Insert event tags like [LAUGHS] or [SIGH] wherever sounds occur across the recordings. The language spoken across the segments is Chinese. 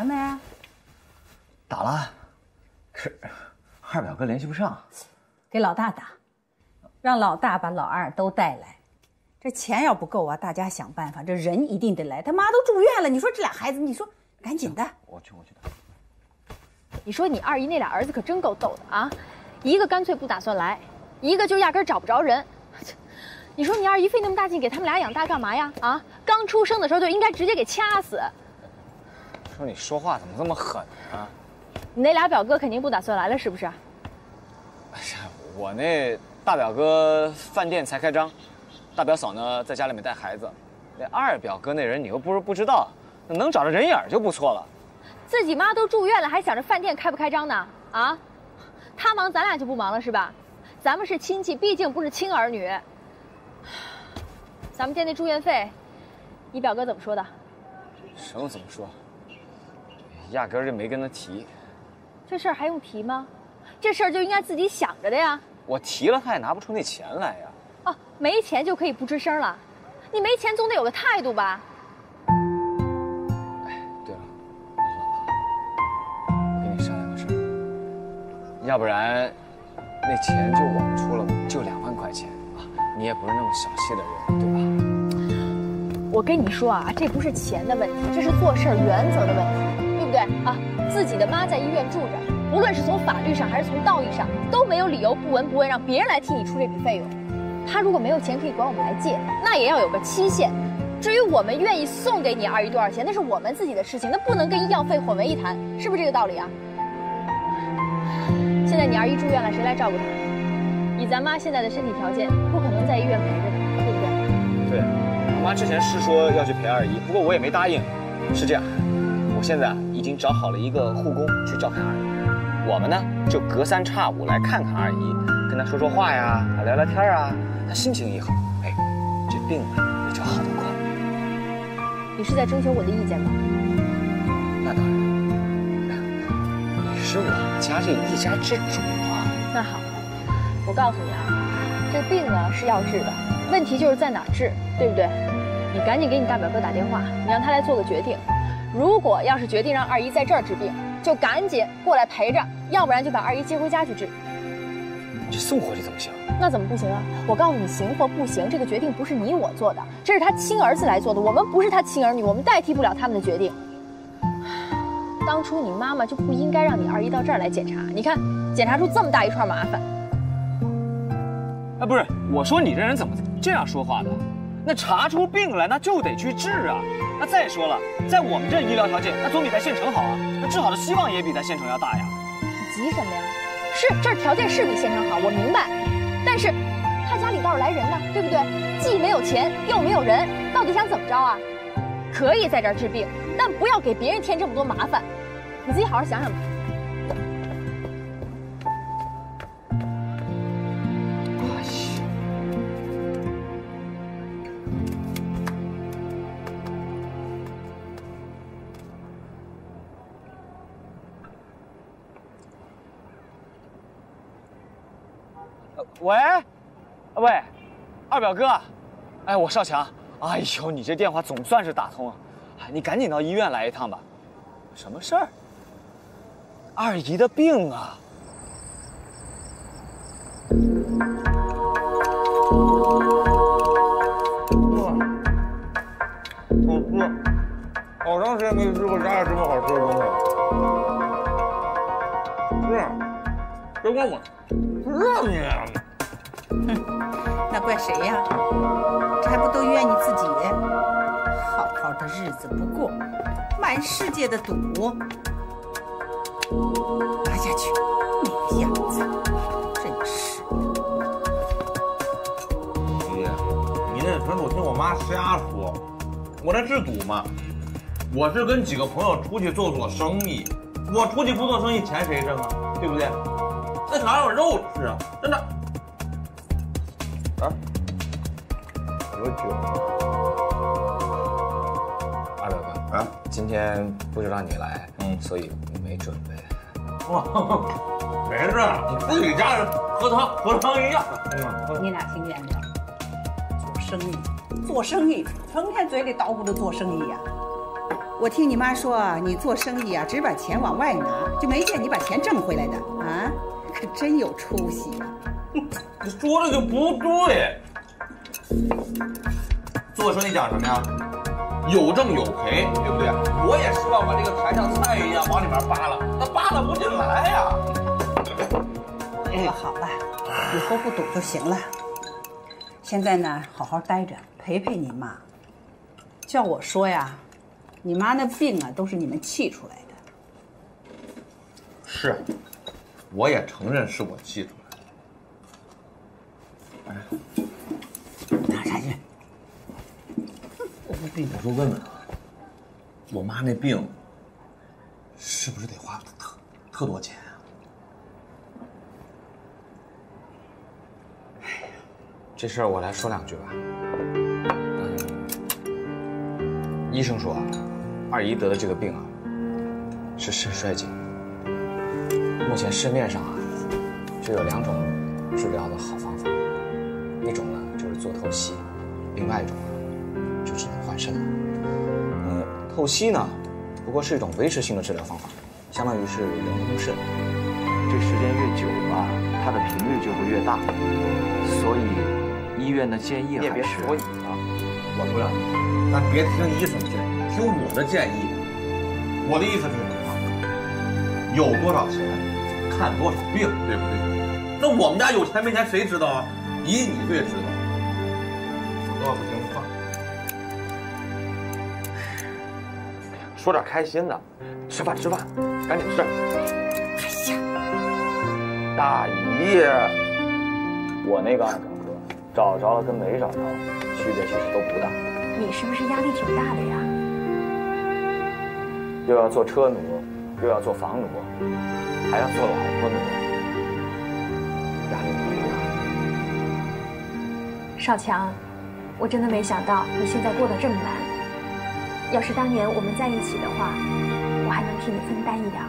了没？打了，可是二表哥联系不上。给老大打，让老大把老二都带来。这钱要不够啊，大家想办法。这人一定得来，他妈都住院了，你说这俩孩子，你说赶紧的。我去，我去打。你说你二姨那俩儿子可真够逗的啊，一个干脆不打算来，一个就压根找不着人。[LAUGHS] 你说你二姨费那么大劲给他们俩养大干嘛呀？啊，刚出生的时候就应该直接给掐死。说你说话怎么这么狠啊？你那俩表哥肯定不打算来了，是不是？哎呀，我那大表哥饭店才开张，大表嫂呢在家里面带孩子，那二表哥那人你又不是不知道，能找着人影就不错了。自己妈都住院了，还想着饭店开不开张呢？啊，他忙咱俩就不忙了是吧？咱们是亲戚，毕竟不是亲儿女。咱们店那住院费，你表哥怎么说的？什么怎么说？压根儿就没跟他提。这事儿还用提吗？这事儿就应该自己想着的呀。我提了，他也拿不出那钱来呀。哦，没钱就可以不吱声了？你没钱总得有个态度吧？哎，对了，老婆，我跟你商量个事儿，要不然那钱就我们出了吧，就两万块钱啊，你也不是那么小气的人，对吧？我跟你说啊，这不是钱的问题，这是做事原则的问题，对不对啊？自己的妈在医院住着，无论是从法律上还是从道义上，都没有理由不闻不问让别人来替你出这笔费用。他如果没有钱可以管我们来借，那也要有个期限。至于我们愿意送给你二姨多少钱，那是我们自己的事情，那不能跟医药费混为一谈，是不是这个道理啊？现在你二姨住院了，谁来照顾她？以咱妈现在的身体条件，不可能在医院陪着她，对不对？对，我妈之前是说要去陪二姨，不过我也没答应。是这样，我现在已经找好了一个护工去照看二姨，我们呢就隔三差五来看看二姨，跟她说说话呀，聊聊天啊，她心情一好，哎，这病啊也就好得快。你是在征求我的意见吗？那当然，你是我们家这一家之主啊。那好，我告诉你啊，这病呢是要治的，问题就是在哪治，对不对？你赶紧给你大表哥打电话，你让他来做个决定。如果要是决定让二姨在这儿治病，就赶紧过来陪着；要不然就把二姨接回家去治。你这送回去怎么行？那怎么不行啊？我告诉你，行或不行，这个决定不是你我做的，这是他亲儿子来做的。我们不是他亲儿女，我们代替不了他们的决定。当初你妈妈就不应该让你二姨到这儿来检查，你看，检查出这么大一串麻烦。哎，不是，我说你这人怎么这样说话的？那查出病来，那就得去治啊！那再说了，在我们这医疗条件，那总比在县城好啊！那治好的希望也比在县城要大呀！你急什么呀？是这儿条件是比县城好，我明白。但是他家里倒是来人呢，对不对？既没有钱，又没有人，到底想怎么着啊？可以在这儿治病，但不要给别人添这么多麻烦。你自己好好想想吧。喂，喂，二表哥，哎，我少强，哎呦，你这电话总算是打通了，你赶紧到医院来一趟吧。什么事儿？二姨的病啊。好吃，好长时间没吃过家里这么好吃的东西了。是，别管我，是啊你。哼 [LAUGHS] 那怪谁呀？这还不都怨你自己？好好的日子不过，满世界的赌，拿下去，那个样子，真是。爹，你那纯属听我妈瞎说，我这是赌吗？我是跟几个朋友出去做做生意，我出去不做生意，钱谁挣啊？对不对？那哪有肉吃啊？真的。啊，有酒。二表哥啊，今天不知道你来，嗯。所以没准备。哇，[LAUGHS] 没事，你自己家人喝汤喝汤一样。嗯，你俩听见没有？做生意，做生意，成天嘴里捣鼓着做生意呀、我听你妈说，你做生意啊，只把钱往外拿，就没见你把钱挣回来的啊，可真有出息呀、你说的就不对。做生意讲什么呀？有挣有赔，对不对？我也希望把这个台像菜一样往里面扒拉，那扒拉不进来呀。好了好了，以后不赌就行了。现在呢，好好待着，陪陪你妈。叫我说呀，你妈那病啊，都是你们气出来的。是，我也承认是我气出来的。拿啥去？我说问问啊，我妈那病是不是得花特特多钱啊？哎呀这事儿我来说两句吧。嗯，医生说，二姨得的这个病啊，是肾衰竭。目前市面上啊，就有两种治疗的好方法，一种呢就是做透析，另外一种呢就只能换肾。呃，透析呢，不过是一种维持性的治疗方法，相当于是人工肾。这时间越久吧，它的频率就会越大，所以医院的建议还是说你啊，我不了你，咱别听医生建议，听我的建议。我的意思是什么？有多少钱，看多少病，对不对？那我们家有钱没钱谁知道啊？以你最知道。说点开心的，吃饭吃饭，赶紧吃。哎呀，大姨，我那个二表哥找着了跟没找着，区别其实都不大。你是不是压力挺大的呀？又要做车奴，又要做房奴，还要做老婆奴，压力不大。少强，我真的没想到你现在过得这么难。要是当年我们在一起的话，我还能替你分担一点。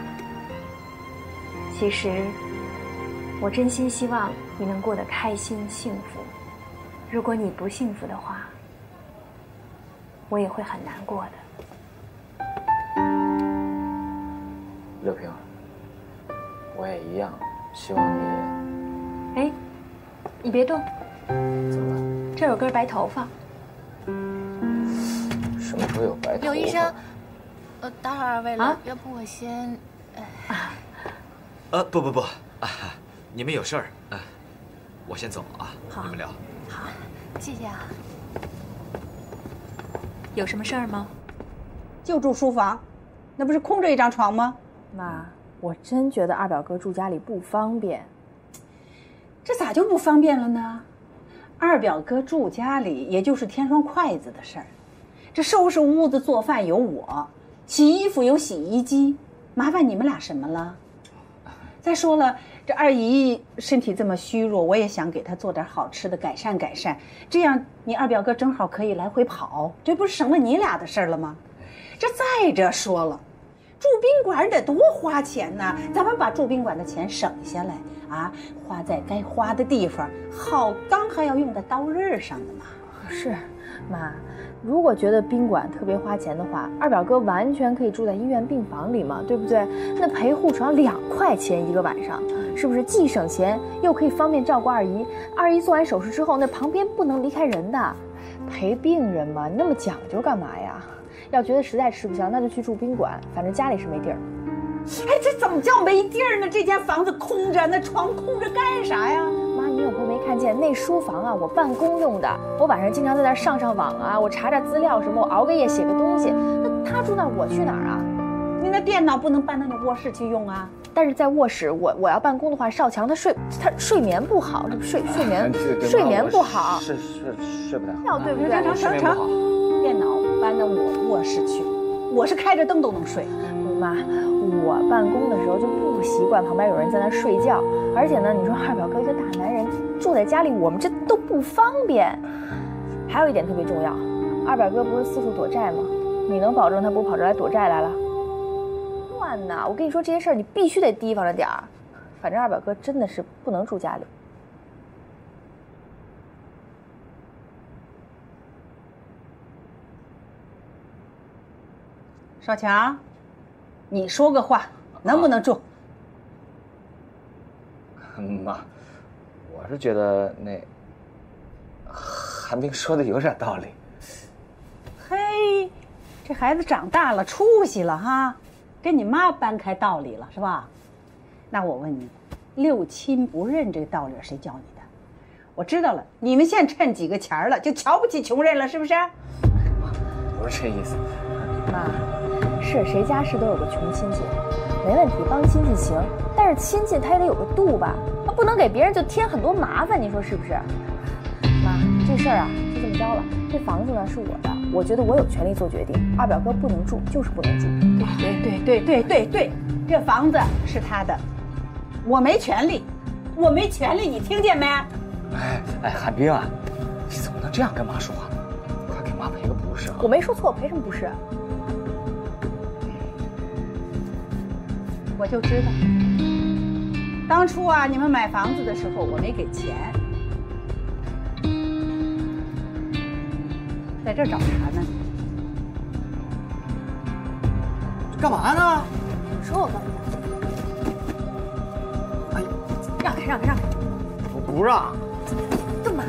其实，我真心希望你能过得开心幸福。如果你不幸福的话，我也会很难过的。刘平，我也一样，希望你哎，你别动，怎么了？这有根白头发。什么时候有白头发？刘医生，呃，打扰二位了，啊要不我先……呃，不不不，啊，你们有事儿啊，我先走了啊，好你们聊。好，谢谢啊。有什么事儿吗？就住书房，那不是空着一张床吗？妈，我真觉得二表哥住家里不方便。这咋就不方便了呢？二表哥住家里，也就是添双筷子的事儿。这收拾屋子、做饭有我，洗衣服有洗衣机，麻烦你们俩什么了？再说了，这二姨身体这么虚弱，我也想给她做点好吃的，改善改善。这样你二表哥正好可以来回跑，这不是省了你俩的事儿了吗？这再者说了，住宾馆得多花钱呢，咱们把住宾馆的钱省下来啊，花在该花的地方，好钢还要用在刀刃上的嘛。是，妈，如果觉得宾馆特别花钱的话，二表哥完全可以住在医院病房里嘛，对不对？那陪护床两块钱一个晚上，是不是既省钱又可以方便照顾二姨？二姨做完手术之后，那旁边不能离开人的，陪病人嘛，你那么讲究干嘛呀？要觉得实在吃不消，那就去住宾馆，反正家里是没地儿。哎，这怎么叫没地儿呢？这间房子空着，那床空着干啥呀？妈，你有回没看见那书房啊？我办公用的，我晚上经常在那儿上上网啊，我查查资料什么，我熬个夜写个东西。那他住那儿，我去哪儿啊？你那电脑不能搬到你卧室去用啊？但是在卧室，我我要办公的话，少强他睡他睡眠不好，这睡睡眠睡眠不好，是是睡不太好。要对不对？成成成。电脑搬到我卧室去，我是开着灯都能睡。妈，我办公的时候就不习惯旁边有人在那睡觉，而且呢，你说二表哥一个大男人住在家里，我们这都不方便。还有一点特别重要，二表哥不是四处躲债吗？你能保证他不跑这来躲债来了？乱呐！我跟你说这些事儿，你必须得提防着点儿。反正二表哥真的是不能住家里。少强，你说个话，能不能住？妈，我是觉得那韩冰说的有点道理。嘿，这孩子长大了，出息了哈，跟你妈搬开道理了是吧？那我问你，六亲不认这个道理谁教你的？我知道了，你们现在趁几个钱儿了，就瞧不起穷人了，是不是？不是这意思，妈，是谁家是都有个穷亲戚，没问题，帮亲戚行，但是亲戚他也得有个度吧，他不能给别人就添很多麻烦，你说是不是？妈，这事儿啊就这么着了，这房子呢是我的，我觉得我有权利做决定，二表哥不能住就是不能住。对对对对对对对，这房子是他的，我没权利，我没权利，你听见没？哎哎，韩冰啊，你怎么能这样跟妈说话呢？快给妈赔个不是啊！我没说错，赔什么不是？我就知道，当初啊，你们买房子的时候，我没给钱，在这儿找茬呢。干嘛呢？你说我干嘛？哎，让开让开让开！我不让。干嘛？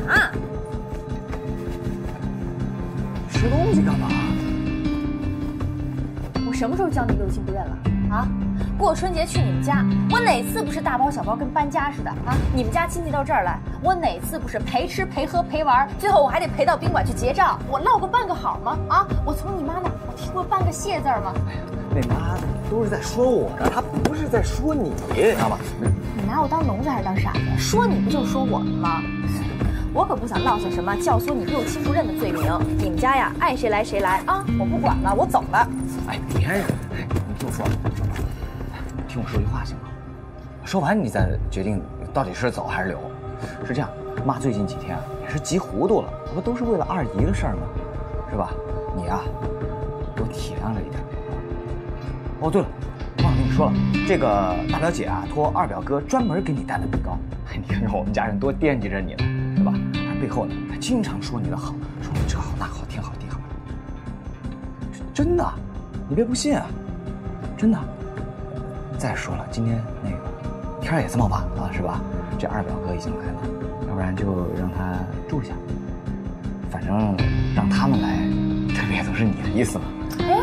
吃东西干嘛？我什么时候叫你六亲不认了啊？过春节去你们家，我哪次不是大包小包跟搬家似的啊？你们家亲戚到这儿来，我哪次不是陪吃陪喝陪玩，最后我还得陪到宾馆去结账？我落过半个好吗？啊？我从你妈那我听过半个谢字吗？哎呀，那妈都是在说我呢，她不是在说你，知道吗？你拿我当聋子还是当傻子？说你不就说我吗？我可不想落下什么教唆你六亲不认的罪名。你们家呀，爱谁来谁来啊！我不管了，我走了。哎，别人，哎，你听我说，听我说句话行吗？说完你再决定到底是走还是留。是这样，妈最近几天啊也是急糊涂了，不都是为了二姨的事儿吗？是吧？你啊，多体谅着一点。哦，对了，忘了跟你说了，这个大表姐啊托二表哥专门给你带了米糕。你看看我们家人多惦记着你呢，是吧？他背后呢，他经常说你的好，说你这好那好天好地好。真的，你别不信啊，真的。再说了，今天那个天也这么晚了，是吧？这二表哥已经来了，要不然就让他住下。反正让他们来，这不也都是你的意思吗？哎，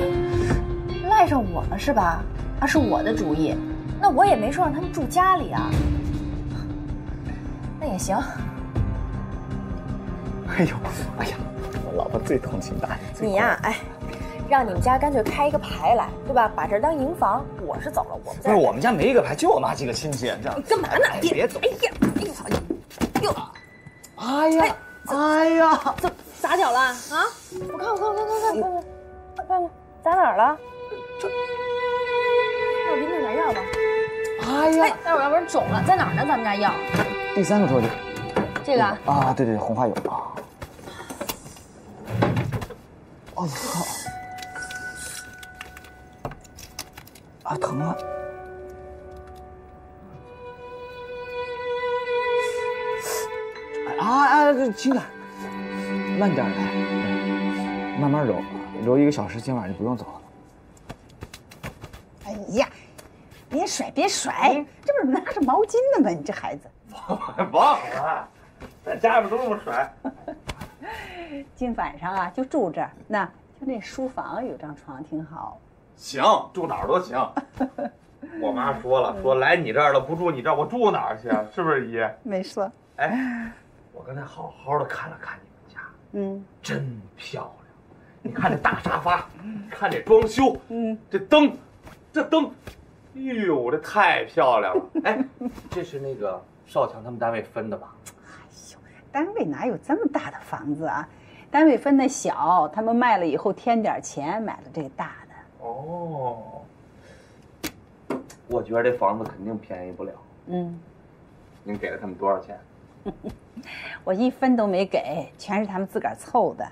赖上我了是吧？啊，是我的主意。那我也没说让他们住家里啊。那也行。哎呦，哎呀，我老婆最通情达理。你呀，哎，让你们家干脆开一个牌来，对吧？把这儿当营房。我是走了，我们不是我们家没一个牌，就我妈几个亲戚，这样。干嘛呢？哎别走！哎呀，哎呀，哟，哎呀，哎呀，怎砸脚了啊？我看我看我看看看看看看看砸哪儿了？这，那我给你弄点药吧。哎呀，待会儿要不然肿了，在哪儿呢？咱们家药？第三个桌子。这个啊，对对，红花油啊。我操！啊，疼啊！啊啊，轻点，慢点来，慢慢揉，揉一个小时，今晚就不用走了。哎呀，别甩别甩，这不是拿着毛巾呢吗？你这孩子。[LAUGHS] 忘了，在家里都这么甩。[LAUGHS] 今晚上啊，就住这儿，那就那书房有张床挺好。行，住哪儿都行。[LAUGHS] 我妈说了，说来你这儿了，不住你这儿，我住哪儿去啊？是不是姨？没错。哎，我刚才好好的看了看你们家，嗯，真漂亮。你看这大沙发，看这装修，嗯，这灯，这灯，哎呦，这太漂亮了。哎，这是那个少强他们单位分的吧？哎呦，单位哪有这么大的房子啊？单位分的小，他们卖了以后添点钱买了这大的。哦，我觉得这房子肯定便宜不了。嗯，您给了他们多少钱？[LAUGHS] 我一分都没给，全是他们自个儿凑的。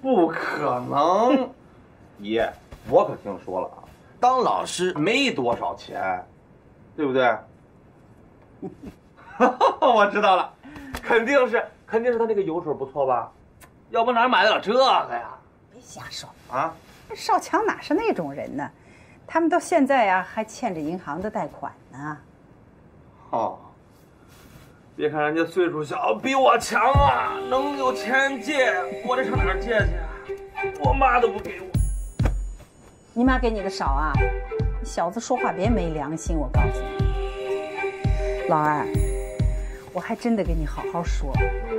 不可能，爷，我可听说了啊，当老师没多少钱，对不对？[LAUGHS] [LAUGHS] 我知道了，肯定是，肯定是他那个油水不错吧？要不哪买得了这个呀？别瞎说啊！少强哪是那种人呢？他们到现在呀、还欠着银行的贷款呢。哦，别看人家岁数小，比我强啊，能有钱借，我得上哪儿借去啊？我妈都不给我。你妈给你的少啊？你小子说话别没良心，我告诉你，老二，我还真得跟你好好说，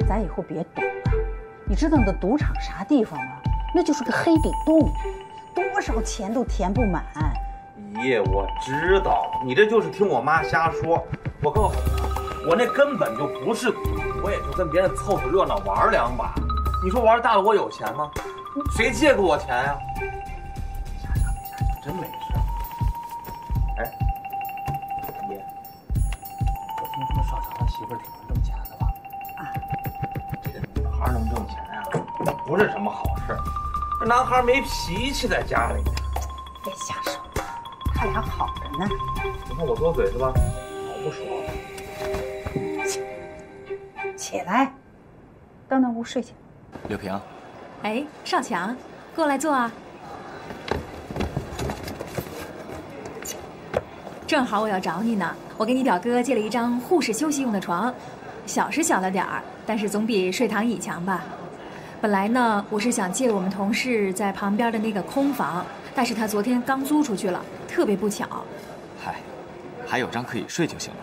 咱以后别赌了。你知道那赌场啥地方吗？那就是个黑底洞，多少钱都填不满。姨，我知道，你这就是听我妈瞎说。我告诉你啊，我那根本就不是赌，我也就跟别人凑凑热闹玩两把。你说玩大了我有钱吗？谁借给我钱呀、瞎想没瞎想，真没事。哎，姨，我听说少强他媳妇儿挺能挣钱的吧？啊，这个女孩能挣钱呀、那不是什么好。这男孩没脾气，在家里。别瞎说，他俩好着呢。你看我多嘴是吧？我不说了。起来，到那屋睡去。柳平，哎，少强，过来坐啊。正好我要找你呢，我给你表哥借了一张护士休息用的床，小是小了点儿，但是总比睡躺椅强吧。本来呢，我是想借我们同事在旁边的那个空房，但是他昨天刚租出去了，特别不巧。嗨，还有张可以睡就行了。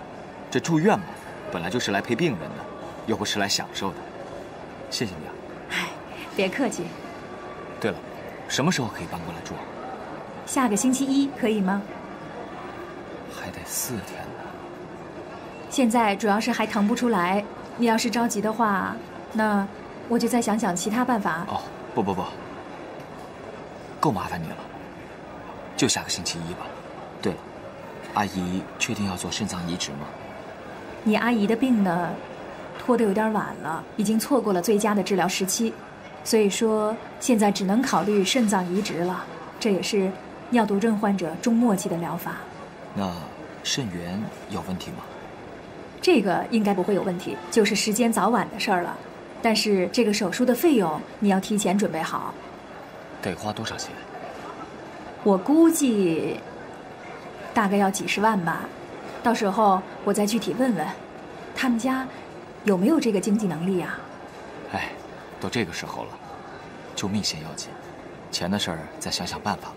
这住院嘛，本来就是来陪病人的，又不是来享受的。谢谢你啊。哎，别客气，对了，什么时候可以搬过来住啊？下个星期一可以吗？还得四天呢。现在主要是还腾不出来，你要是着急的话，那我就再想想其他办法。哦，不不不，够麻烦你了，就下个星期一吧。对了，阿姨确定要做肾脏移植吗？你阿姨的病呢，拖得有点晚了，已经错过了最佳的治疗时期，所以说现在只能考虑肾脏移植了。这也是尿毒症患者中末期的疗法，那肾源有问题吗？这个应该不会有问题，就是时间早晚的事儿了。但是这个手术的费用你要提前准备好，得花多少钱？我估计大概要几十万吧。到时候我再具体问问，他们家有没有这个经济能力啊？哎，都这个时候了，救命先要紧，钱的事儿再想想办法吧。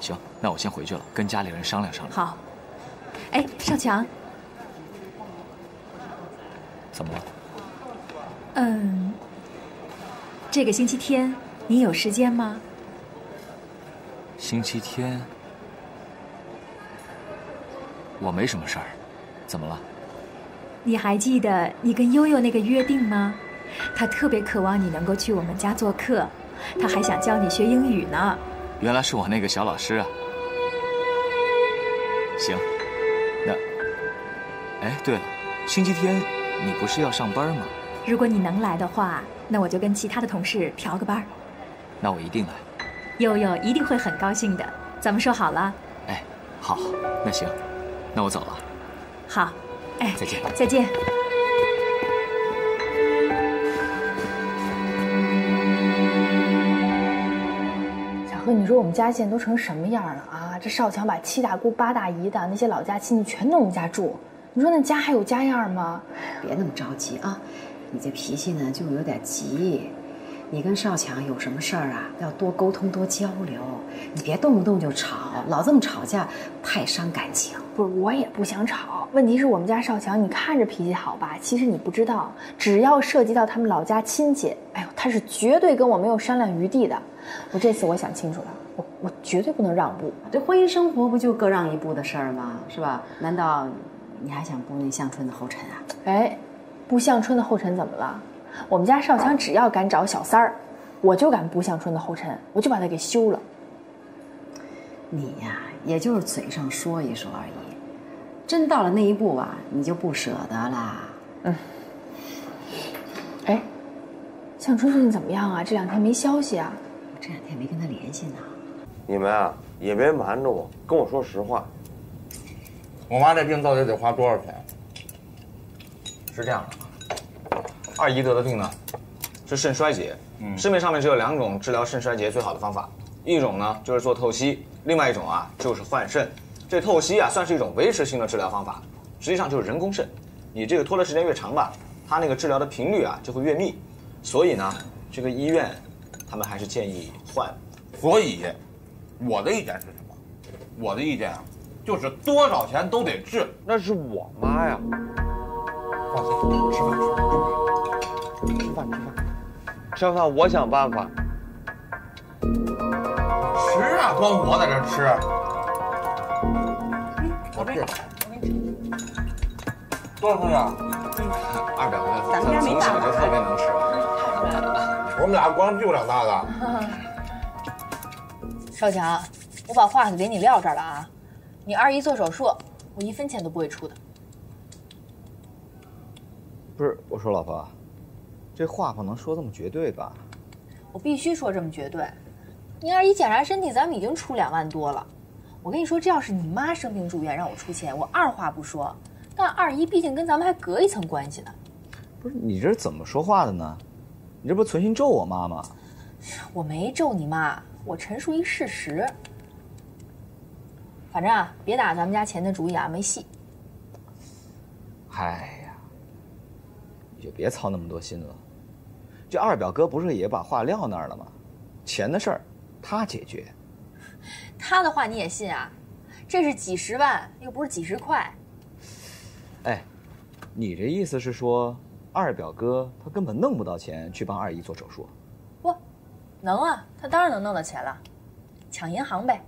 行，那我先回去了，跟家里人商量商量。好。哎，少强，怎么了？嗯，这个星期天你有时间吗？星期天，我没什么事儿，怎么了？你还记得你跟悠悠那个约定吗？他特别渴望你能够去我们家做客，他还想教你学英语呢。原来是我那个小老师啊。行，那，哎，对了，星期天你不是要上班吗？如果你能来的话，那我就跟其他的同事调个班儿。那我一定来。悠悠一定会很高兴的。咱们说好了。哎，好，那行，那我走了。好，哎，再见再见。小何，你说我们家现在都成什么样了啊？这少强把七大姑八大姨的那些老家亲戚全弄我们家住，你说那家还有家样吗？别那么着急啊，你这脾气呢就有点急。你跟少强有什么事儿啊，要多沟通多交流，你别动不动就吵，老这么吵架太伤感情。不是，我也不想吵。问题是我们家少强，你看着脾气好吧？其实你不知道，只要涉及到他们老家亲戚，哎呦，他是绝对跟我没有商量余地的。我这次我想清楚了，我我绝对不能让步。这婚姻生活不就各让一步的事儿吗？是吧？难道你还想步那向春的后尘啊？哎，步向春的后尘怎么了？我们家少强只要敢找小三儿，我就敢步向春的后尘，我就把他给休了。你呀，也就是嘴上说一说而已，真到了那一步啊，你就不舍得啦。哎，向春最近怎么样啊？这两天没消息啊。我这两天没跟他联系呢。你们啊，也别瞒着我，跟我说实话。我妈这病到底得花多少钱？是这样的啊，二姨得的病呢，是肾衰竭。嗯市面上面只有两种治疗肾衰竭最好的方法，一种呢就是做透析，另外一种啊就是换肾。这透析啊算是一种维持性的治疗方法，实际上就是人工肾。你这个拖的时间越长吧，它那个治疗的频率啊就会越密。所以呢，这个医院他们还是建议换。所以，我的意见是什么？我的意见啊，就是多少钱都得治。那是我妈呀。放心，吃饭吃饭吃饭吃饭，吃饭我想办法。吃啊，光我在这吃。我这多少东西啊？二表哥咱们家没大从小就特别能吃。我们俩光屁股长大的。少强，我把话给你撂这儿了啊！你二姨做手术，我一分钱都不会出的。不是，我说老婆，这话不能说这么绝对吧？我必须说这么绝对。你二姨检查身体，咱们已经出两万多了。我跟你说，这要是你妈生病住院让我出钱，我二话不说。但二姨毕竟跟咱们还隔一层关系呢。不是你这是怎么说话的呢？你这不存心咒我妈吗？我没咒你妈，我陈述一事实。反正啊，别打咱们家钱的主意啊，没戏。哎呀，你就别操那么多心了。这二表哥不是也把话撂那儿了吗？钱的事儿，他解决。他的话你也信啊？这是几十万，又不是几十块。哎，你这意思是说，二表哥他根本弄不到钱去帮二姨做手术？不，能啊，他当然能弄到钱了，抢银行呗。